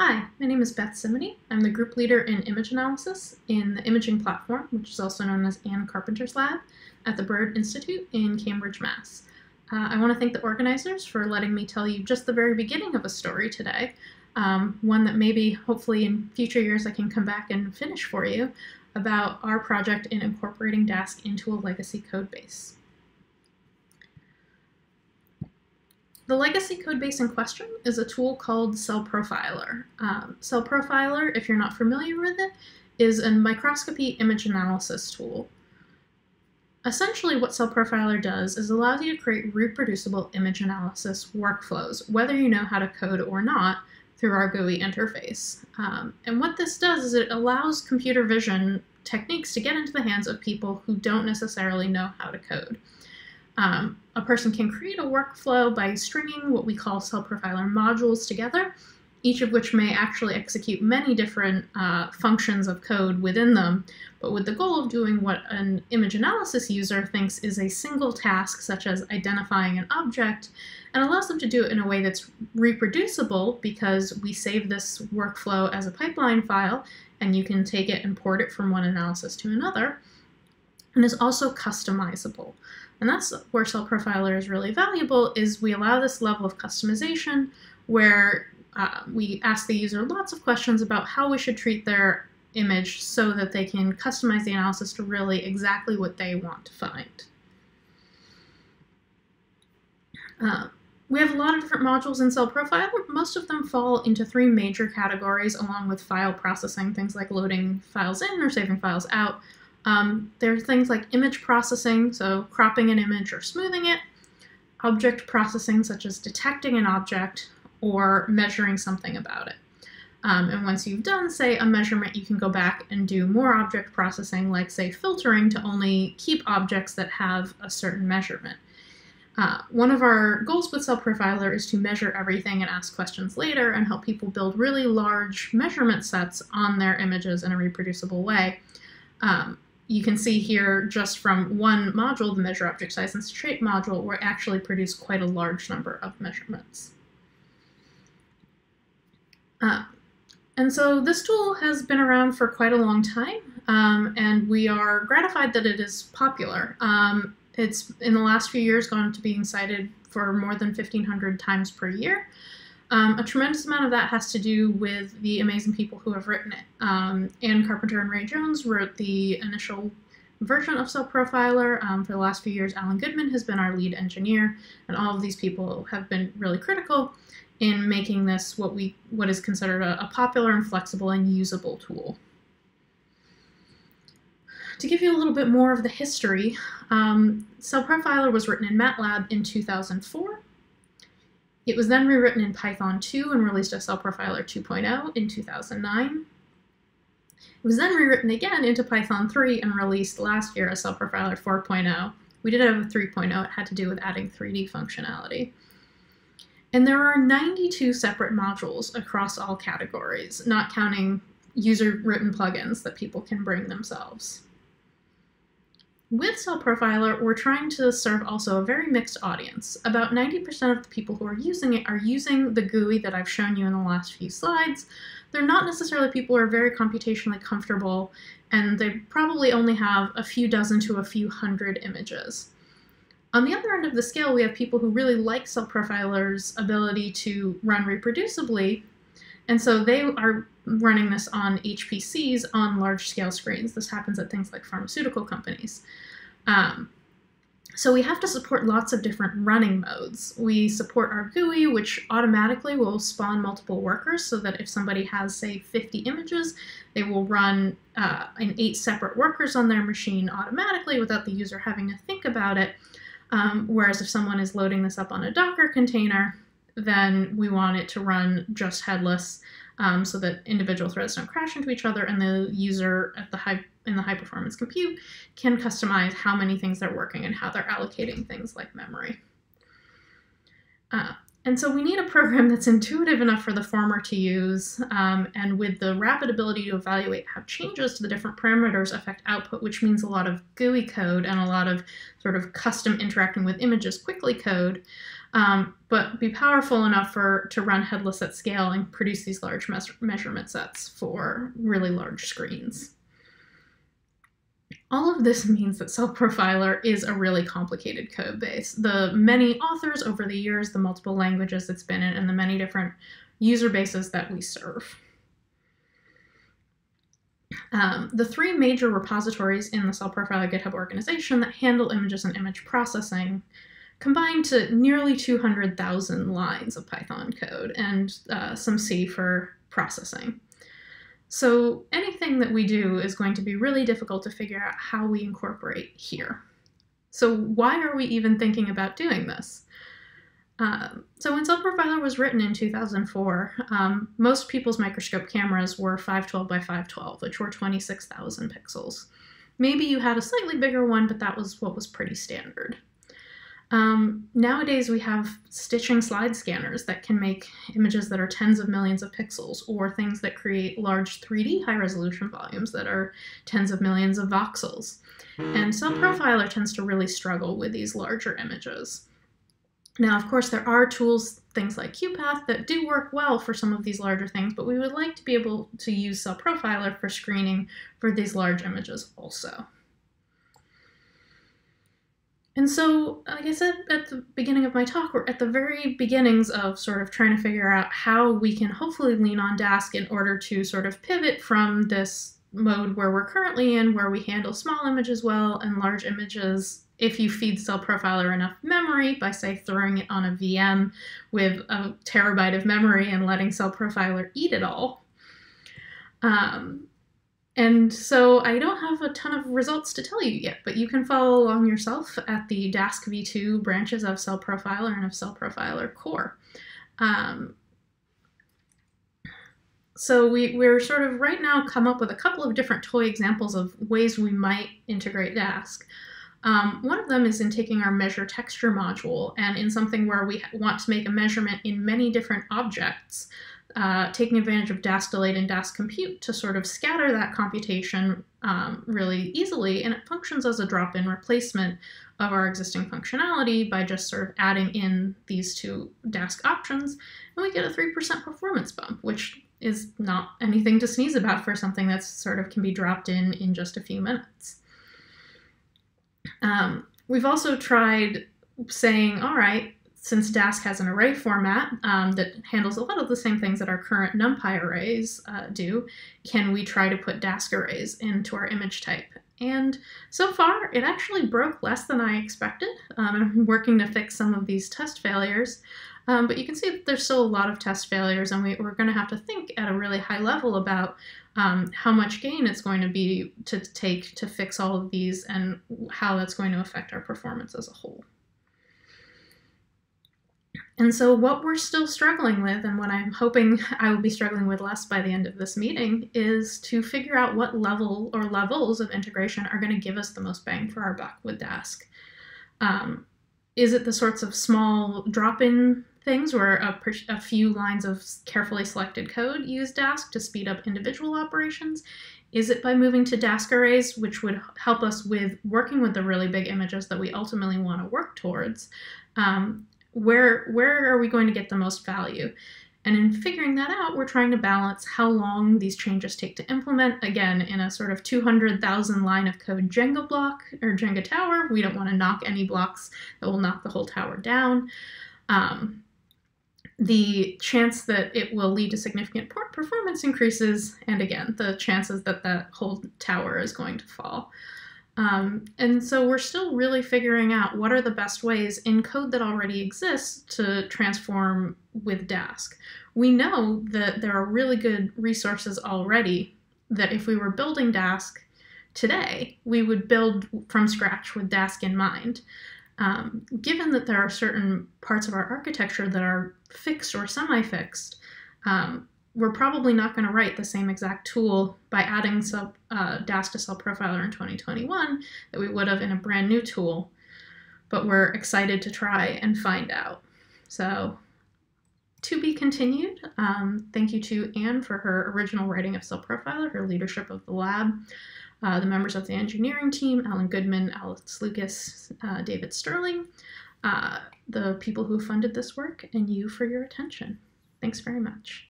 Hi, my name is Beth Cimini. I'm the group leader in image analysis in the imaging platform, which is also known as Anne Carpenter's Lab at the Broad Institute in Cambridge, Mass. Uh, I want to thank the organizers for letting me tell you just the very beginning of a story today, um, one that maybe, hopefully, in future years I can come back and finish for you about our project in incorporating Dask into a legacy code base. The legacy codebase in question is a tool called Cell Profiler. Um, Cell Profiler, if you're not familiar with it, is a microscopy image analysis tool. Essentially, what Cell Profiler does is allows you to create reproducible image analysis workflows, whether you know how to code or not, through our GUI interface. Um, and what this does is it allows computer vision techniques to get into the hands of people who don't necessarily know how to code. Um, a person can create a workflow by stringing what we call cell profiler modules together, each of which may actually execute many different uh, functions of code within them, but with the goal of doing what an image analysis user thinks is a single task, such as identifying an object, and allows them to do it in a way that's reproducible because we save this workflow as a pipeline file, and you can take it and port it from one analysis to another, and is also customizable. And that's where Cell Profiler is really valuable, is we allow this level of customization where uh, we ask the user lots of questions about how we should treat their image so that they can customize the analysis to really exactly what they want to find. Uh, we have a lot of different modules in Cell Profiler. Most of them fall into three major categories along with file processing, things like loading files in or saving files out, um, there are things like image processing, so cropping an image or smoothing it, object processing, such as detecting an object or measuring something about it. Um, and once you've done, say, a measurement, you can go back and do more object processing, like, say, filtering to only keep objects that have a certain measurement. Uh, one of our goals with Cell Profiler is to measure everything and ask questions later and help people build really large measurement sets on their images in a reproducible way. Um, you can see here just from one module, the measure object size and trait module, will actually produce quite a large number of measurements. Uh, and so this tool has been around for quite a long time, um, and we are gratified that it is popular. Um, it's in the last few years gone to being cited for more than 1,500 times per year. Um, a tremendous amount of that has to do with the amazing people who have written it. Um, Anne Carpenter and Ray Jones wrote the initial version of Cell Profiler. Um, for the last few years, Allen Goodman has been our lead engineer, and all of these people have been really critical in making this what we what is considered a, a popular and flexible and usable tool. To give you a little bit more of the history, um, Cell Profiler was written in MATLAB in 2004. It was then rewritten in Python 2 and released as Cell Profiler 2.0 in 2009. It was then rewritten again into Python 3 and released last year as Cell Profiler 4.0. We did have a 3.0, it had to do with adding 3D functionality. And there are 92 separate modules across all categories, not counting user written plugins that people can bring themselves. With Cell Profiler, we're trying to serve also a very mixed audience. About 90% of the people who are using it are using the GUI that I've shown you in the last few slides. They're not necessarily people who are very computationally comfortable, and they probably only have a few dozen to a few hundred images. On the other end of the scale, we have people who really like Cell Profiler's ability to run reproducibly, and so they are running this on HPCs on large scale screens. This happens at things like pharmaceutical companies. Um, so we have to support lots of different running modes. We support our GUI, which automatically will spawn multiple workers so that if somebody has, say, 50 images, they will run uh, in eight separate workers on their machine automatically without the user having to think about it. Um, whereas if someone is loading this up on a Docker container, then we want it to run just headless um, so that individual threads don't crash into each other and the user at the high in the high performance compute can customize how many things they're working and how they're allocating things like memory. Uh, and so we need a program that's intuitive enough for the former to use um, and with the rapid ability to evaluate how changes to the different parameters affect output, which means a lot of GUI code and a lot of sort of custom interacting with images quickly code. Um, but be powerful enough for to run headless at scale and produce these large mes- measurement sets for really large screens. All of this means that Cell Profiler is a really complicated code base. The many authors over the years, the multiple languages it's been in, and the many different user bases that we serve. Um, the three major repositories in the Cell Profiler GitHub organization that handle images and image processing combine to nearly 200,000 lines of Python code and uh, some C for processing. So anything that we do is going to be really difficult to figure out how we incorporate here. So why are we even thinking about doing this? Um, so when Cell Profiler was written in 2004, um, most people's microscope cameras were 512 by 512, which were 26,000 pixels. Maybe you had a slightly bigger one, but that was what was pretty standard. Um, nowadays, we have stitching slide scanners that can make images that are tens of millions of pixels, or things that create large 3D high resolution volumes that are tens of millions of voxels. And Cell Profiler tends to really struggle with these larger images. Now, of course, there are tools, things like QuPath, that do work well for some of these larger things, but we would like to be able to use Cell Profiler for screening for these large images also. And so, like I said at the beginning of my talk, we're at the very beginnings of sort of trying to figure out how we can hopefully lean on Dask in order to sort of pivot from this mode where we're currently in, where we handle small images well and large images if you feed Cell Profiler enough memory by, say, throwing it on a VM with a terabyte of memory and letting Cell Profiler eat it all. Um, and so I don't have a ton of results to tell you yet, but you can follow along yourself at the Dask v2 branches of Cell Profiler and of Cell Profiler Core. Um, so we, we're sort of right now come up with a couple of different toy examples of ways we might integrate Dask. Um, one of them is in taking our measure texture module and in something where we want to make a measurement in many different objects uh, taking advantage of Dask Delayed and Dask Compute to sort of scatter that computation um, really easily, and it functions as a drop-in replacement of our existing functionality by just sort of adding in these two Dask options, and we get a 3% performance bump, which is not anything to sneeze about for something that sort of can be dropped in in just a few minutes. Um, we've also tried saying, all right, since Dask has an array format um, that handles a lot of the same things that our current NumPy arrays uh, do, can we try to put Dask arrays into our image type? And so far, it actually broke less than I expected. Um, I'm working to fix some of these test failures. Um, but you can see that there's still a lot of test failures, and we, are going to have to think at a really high level about um, how much gain it's going to be to take to fix all of these and how that's going to affect our performance as a whole. And so, what we're still struggling with, and what I'm hoping I will be struggling with less by the end of this meeting, is to figure out what level or levels of integration are going to give us the most bang for our buck with Dask. Um, is it the sorts of small drop in things where a, a, few lines of carefully selected code use Dask to speed up individual operations? Is it by moving to Dask arrays, which would help us with working with the really big images that we ultimately want to work towards? Um, where where are we going to get the most value? And in figuring that out, we're trying to balance how long these changes take to implement. Again, in a sort of 200,000 line of code Jenga block or Jenga tower, we don't want to knock any blocks that will knock the whole tower down. Um, the chance that it will lead to significant performance increases, and again, the chances that that whole tower is going to fall. Um, and so we're still really figuring out what are the best ways in code that already exists to transform with Dask. We know that there are really good resources already that if we were building Dask today, we would build from scratch with Dask in mind. Um, given that there are certain parts of our architecture that are fixed or semi-fixed, um, we're probably not going to write the same exact tool by adding sub, uh, Dask to Cell Profiler in 2021 that we would have in a brand new tool, but we're excited to try and find out. So to be continued. Um, thank you to Anne for her original writing of Cell Profiler, her leadership of the lab, uh, the members of the engineering team, Allen Goodman, Alex Lucas, uh, David Stirling, uh, the people who funded this work and you for your attention. Thanks very much.